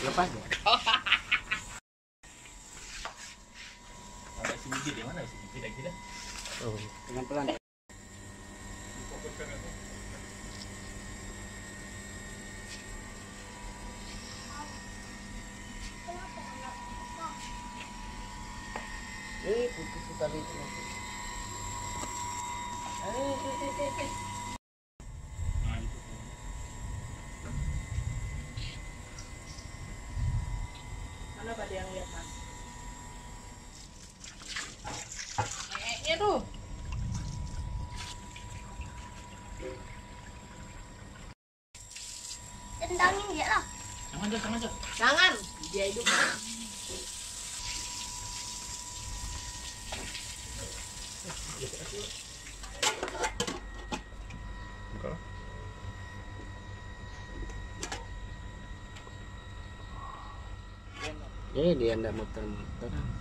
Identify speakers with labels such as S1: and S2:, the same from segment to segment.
S1: lepas ya
S2: Ada si bibit di mana? Si bibit lagi dah?
S1: oh dengan pelan eh putus sekali itu eh eh eh eh, eh
S2: Nah, itu.
S3: Mana pada yang lihat mas? Eh, tuh.
S4: Tendangin dia lah.
S2: Jangan jangan aja.
S3: Jangan, dia hidup.
S1: eh dia ndak muter-muter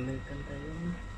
S1: American
S3: tayo.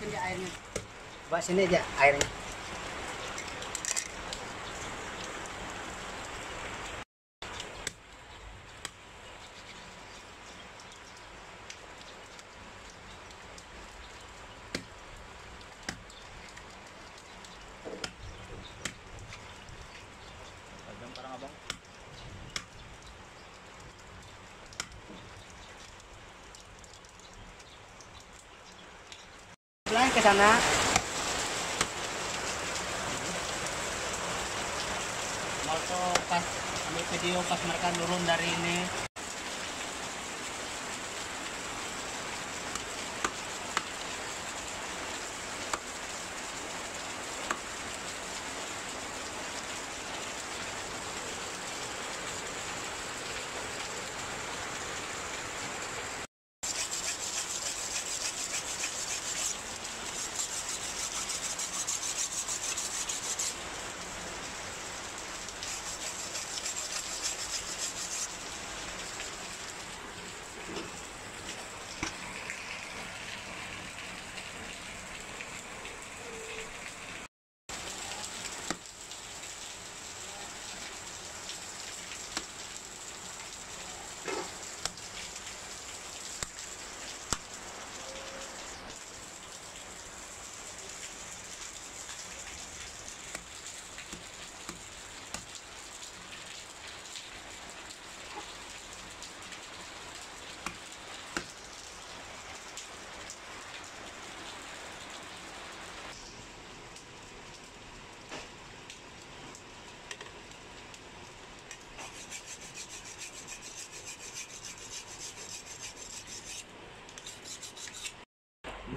S3: Dia airnya.
S1: Bawa sini aja airnya pelan ke sana
S3: Mau pas ambil video pas mereka turun dari ini.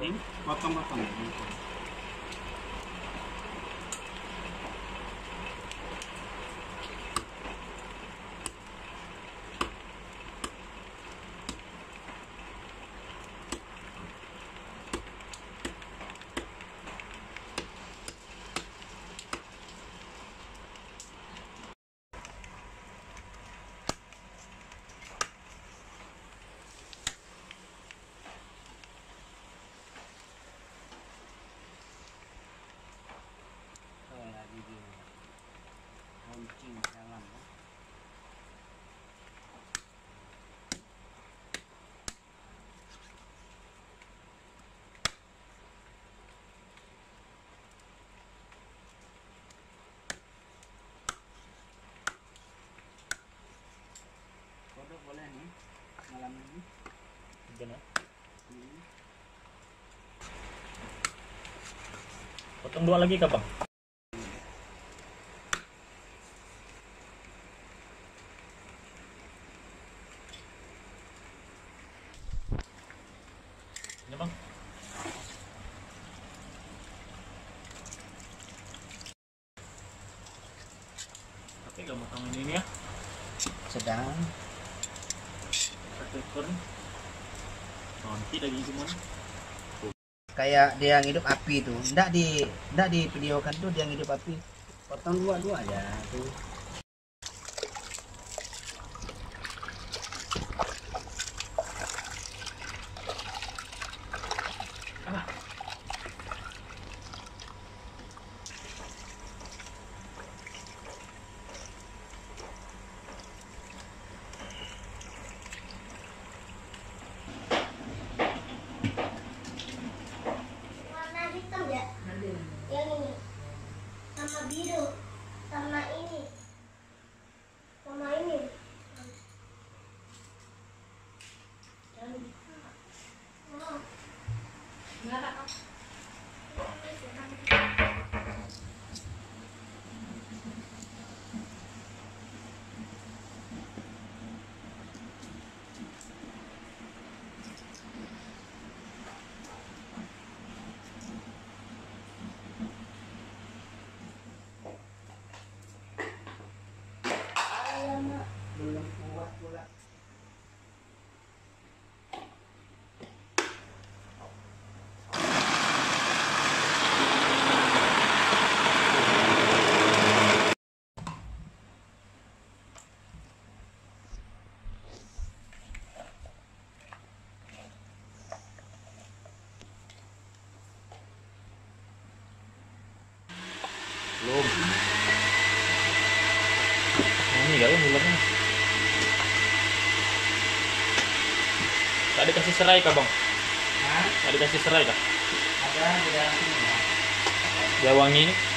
S3: Ini potong-potong. Oh, lagi di runcing dalam. ya. Kodok boleh nih malam ini. Hmm.
S2: Potong dua lagi ka bang? Ini bang. Oke, kamu tangan ini ya.
S1: sedang
S2: Satu ekor nih. Nanti lagi gimana?
S1: kayak dia yang hidup api tuh. Ndak di ndak di videokan tuh dia yang hidup api. Potong dua dua aja tuh
S2: Dikasih serai kah bang?
S1: Hah?
S2: Gak dikasih serai kah?
S1: ada di dalam sini ya
S2: Dia wangi ini?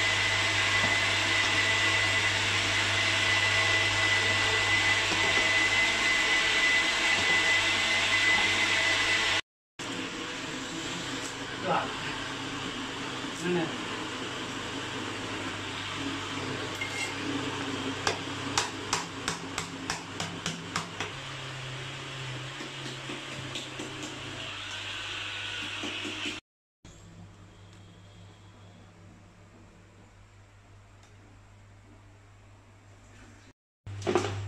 S1: Hả?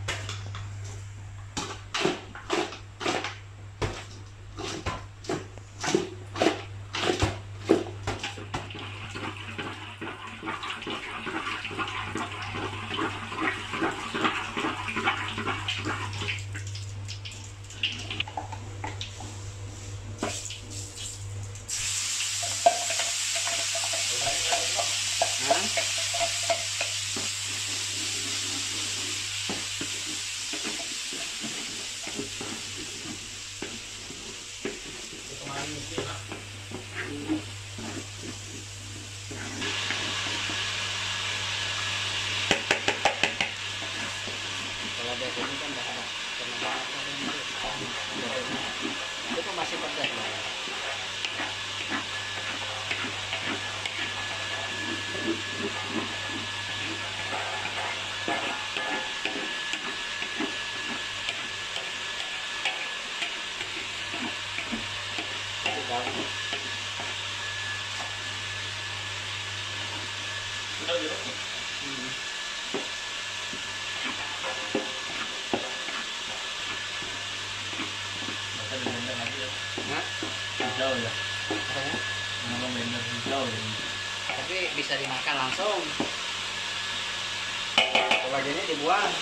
S1: Ini
S3: dibuang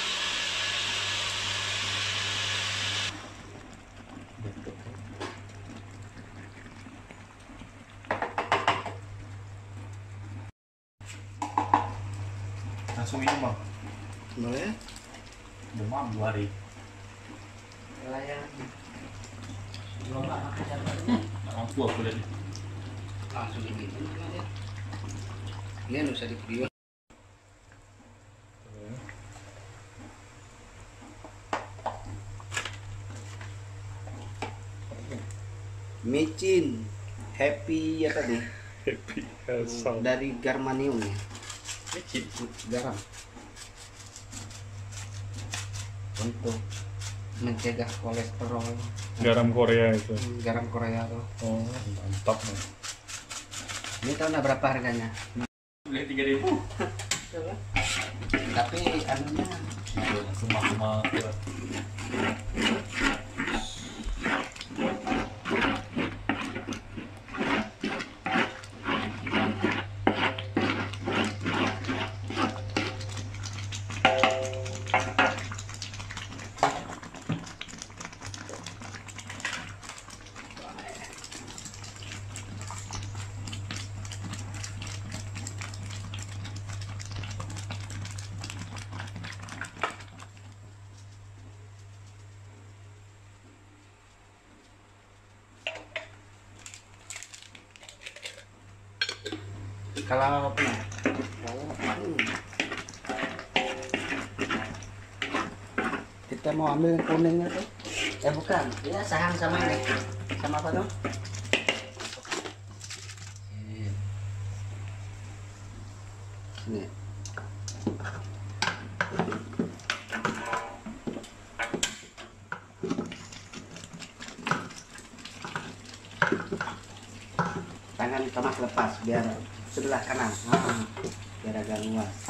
S2: Langsung minum bang.
S1: boleh
S2: Demam dua hari.
S3: layan
S2: Mampu aku lihat.
S3: langsung digigit ini usah di
S1: micin happy ya tadi
S2: Happy
S1: dari Garmanium ya
S2: Kecil.
S1: garam untuk mencegah kolesterol
S2: Garam Korea itu.
S1: garam Korea tuh
S2: Oh, mantap nih.
S1: ini tahu nggak berapa harganya
S2: Beli tiga ribu.
S1: tapi anunya
S2: Cuma-cuma.
S1: kalau apa? Kalau, hmm. kita mau ambil yang kuningnya tuh eh bukan ya saham sama ini sama apa tuh ini tangan tomat lepas biar sebelah kanan. Ah, biar agak luas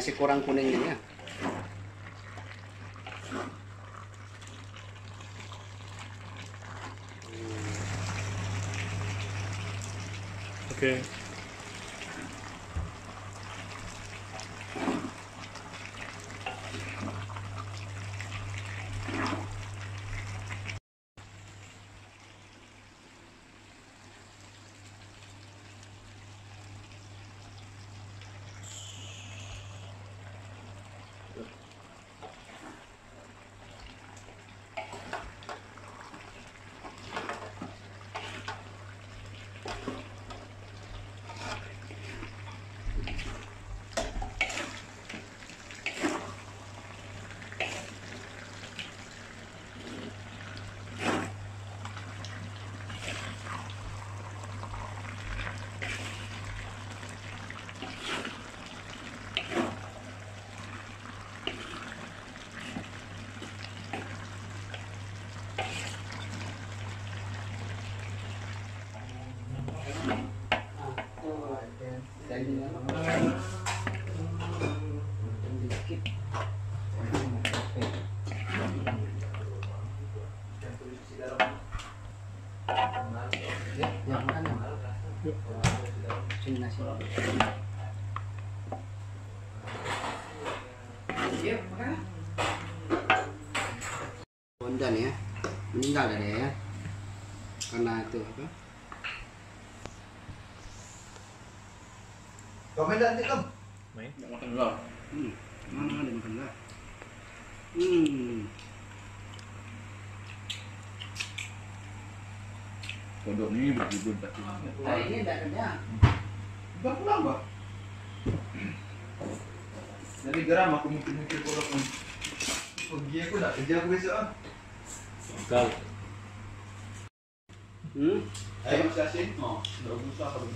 S1: masih kurang kuningnya ya dah dia ya karena itu apa
S5: Komen nanti kamu.
S3: Nggak makan dulu.
S1: hmm. mana ada makan lah hmm
S5: Kodok ini begitu
S1: hari ini tidak kenyang
S5: Udah pulang, Pak. Jadi geram aku mikir-mikir kodok ini. Pergi aku nak kerja aku besok ah.
S2: Gal.
S1: Hmm?
S5: Ay, mas asin mo. Naubos ako.